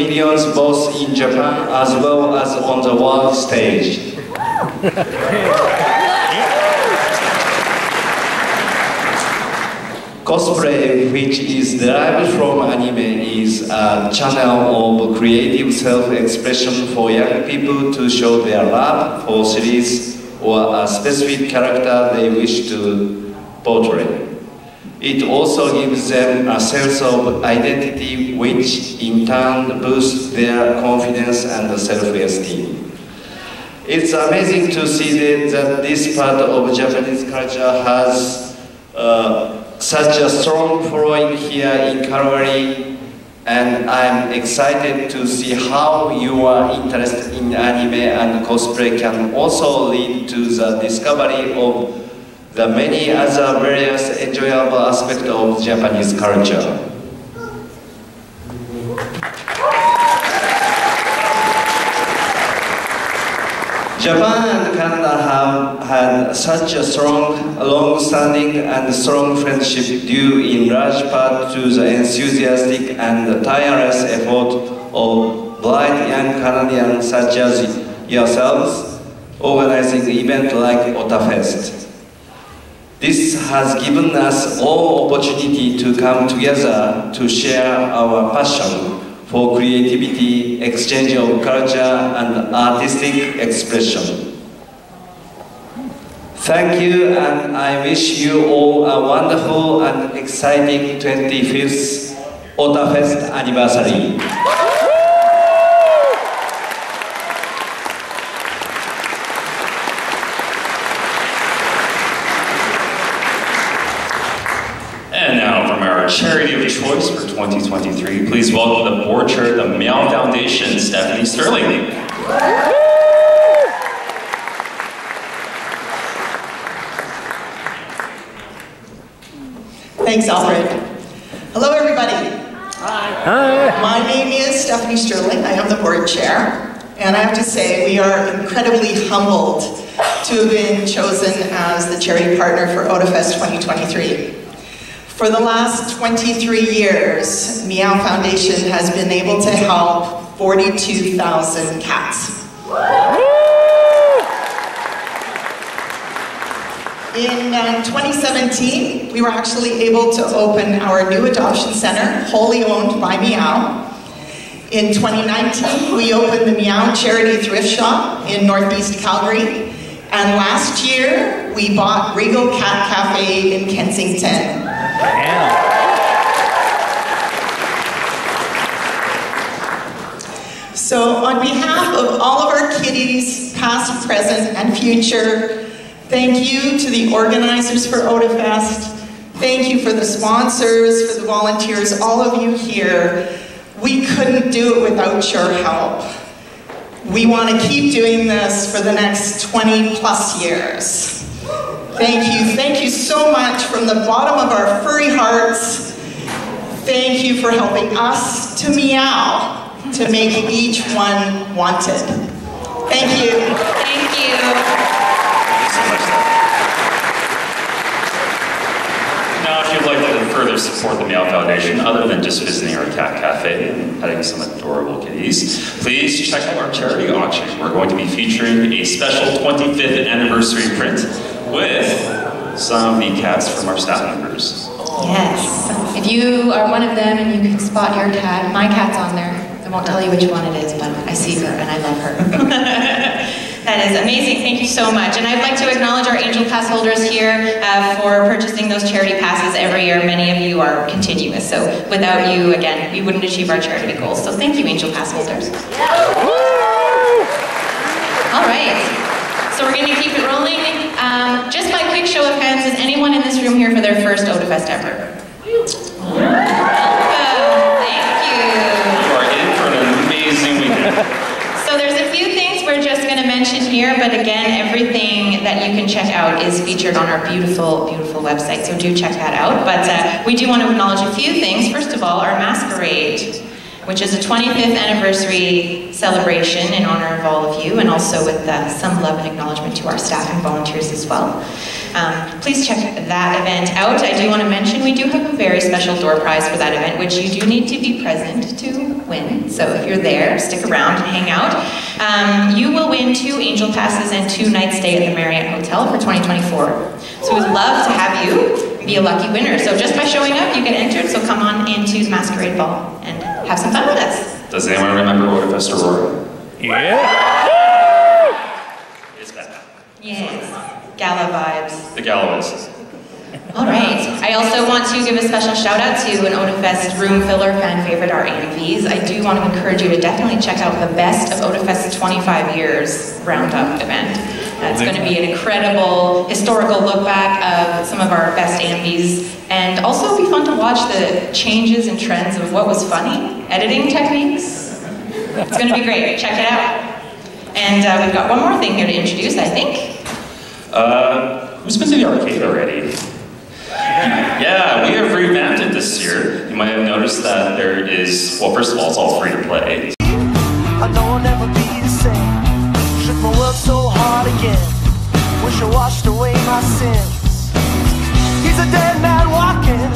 millions both in Japan as well as on the world stage. Cosplay, which is derived from anime, is a channel of creative self-expression for young people to show their love for series or a specific character they wish to portray. It also gives them a sense of identity which in turn boosts their confidence and self-esteem. It's amazing to see that this part of Japanese culture has uh, such a strong following here in Calgary and I'm excited to see how your interest in anime and cosplay can also lead to the discovery of the many other various enjoyable aspects of Japanese culture. Japan and Canada have had such a strong, long-standing and strong friendship due in large part to the enthusiastic and tireless effort of bright young Canadians such as yourselves, organizing events like OtaFest. This has given us all opportunity to come together to share our passion for creativity, exchange of culture, and artistic expression. Thank you, and I wish you all a wonderful and exciting 25th OtaFest anniversary. Charity of choice for 2023. Please welcome the board chair of the Meow Foundation, Stephanie Sterling. Thanks, Alfred. Hello, everybody. Hi. Hi. My name is Stephanie Sterling. I am the board chair. And I have to say, we are incredibly humbled to have been chosen as the charity partner for OtaFest 2023. For the last 23 years, Meow Foundation has been able to help 42,000 cats. In uh, 2017, we were actually able to open our new adoption center, wholly owned by Meow. In 2019, we opened the Meow Charity Thrift Shop in Northeast Calgary. And last year, we bought Regal Cat Cafe in Kensington. So on behalf of all of our kitties, past, present, and future, thank you to the organizers for OtaFest. Thank you for the sponsors, for the volunteers, all of you here. We couldn't do it without your help. We want to keep doing this for the next 20 plus years. Thank you, thank you so much from the bottom of our furry hearts. Thank you for helping us to meow to make each one wanted. Thank you. Thank you. Now, if you'd like to further support the Meow Foundation, other than just visiting our cat cafe and petting some adorable kitties, please check out our charity auction. We're going to be featuring a special 25th anniversary print with some of cats from our staff members. Yes. If you are one of them and you can spot your cat, my cat's on there. I won't tell you which one it is, but I see her and I love her. that is amazing. Thank you so much. And I'd like to acknowledge our Angel Pass holders here uh, for purchasing those charity passes every year. Many of you are continuous. So without you, again, we wouldn't achieve our charity goals. So thank you, Angel Pass holders. All right. So we're going to keep it rolling. Um, just by quick show of hands, is anyone in this room here for their first OtaFest ever? Welcome. Thank you. You are in for an amazing weekend. So there's a few things we're just going to mention here, but again, everything that you can check out is featured on our beautiful, beautiful website, so do check that out. But uh, we do want to acknowledge a few things. First of all, our masquerade. Which is a 25th anniversary celebration in honor of all of you, and also with uh, some love and acknowledgement to our staff and volunteers as well. Um, please check that event out. I do want to mention we do have a very special door prize for that event, which you do need to be present to win. So if you're there, stick around and hang out. Um, you will win two angel passes and two nights stay at the Marriott Hotel for 2024. So we'd love to have you be a lucky winner. So just by showing up, you get entered. So come on into Masquerade Ball and have some fun with us. Does anyone remember Otafest Aurora? Yeah. It's bad. Yes. Gala vibes. The Galloways. All right. I also want to give a special shout out to an OtaFest room filler fan favorite, our AMVs. I do want to encourage you to definitely check out the best of OtaFest 25 years roundup event. It's going to be an incredible historical look back of some of our best AMVs and also it'll be fun to watch the changes and trends of what was funny, editing techniques. It's going to be great. Check it out. And uh, we've got one more thing here to introduce, I think. Uh, who's been to the arcade already? Yeah, we have revamped it this year. You might have noticed that there is, well, first of all, it's all free to play. My world so hard again. Wish I washed away my sins. He's a dead man walking,